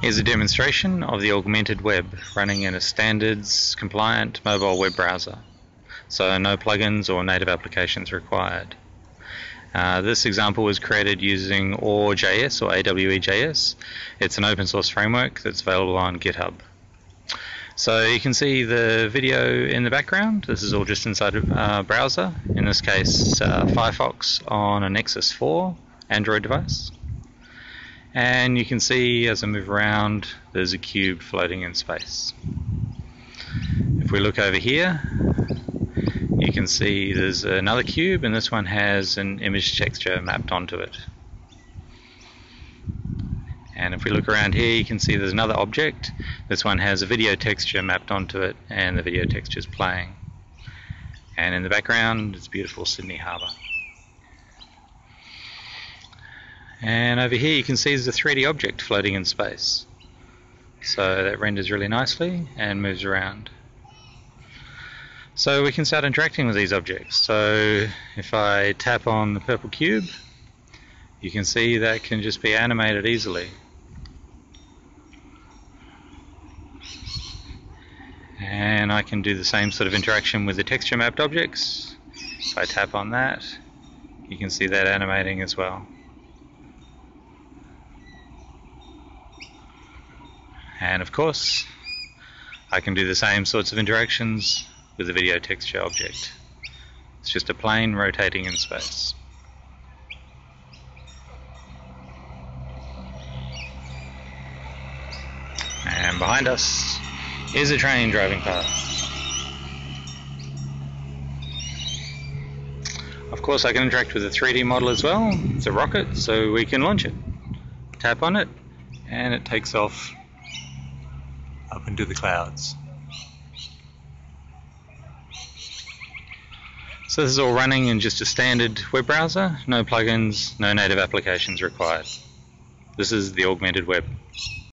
Here's a demonstration of the augmented web running in a standards compliant mobile web browser. So no plugins or native applications required. Uh, this example was created using awe.js or AWE.js. It's an open source framework that's available on GitHub. So you can see the video in the background. This is all just inside a uh, browser. In this case, uh, Firefox on a Nexus 4 Android device. And you can see as I move around, there's a cube floating in space. If we look over here, you can see there's another cube and this one has an image texture mapped onto it. And if we look around here, you can see there's another object. This one has a video texture mapped onto it and the video texture is playing. And in the background, it's beautiful Sydney Harbour. And over here you can see there's a 3D object floating in space. So that renders really nicely and moves around. So we can start interacting with these objects. So if I tap on the purple cube, you can see that can just be animated easily. And I can do the same sort of interaction with the texture mapped objects. If I tap on that, you can see that animating as well. And of course, I can do the same sorts of interactions with the video texture object. It's just a plane rotating in space. And behind us is a train driving past. Of course I can interact with the 3D model as well. It's a rocket, so we can launch it. Tap on it, and it takes off up into the clouds. So this is all running in just a standard web browser, no plugins, no native applications required. This is the augmented web.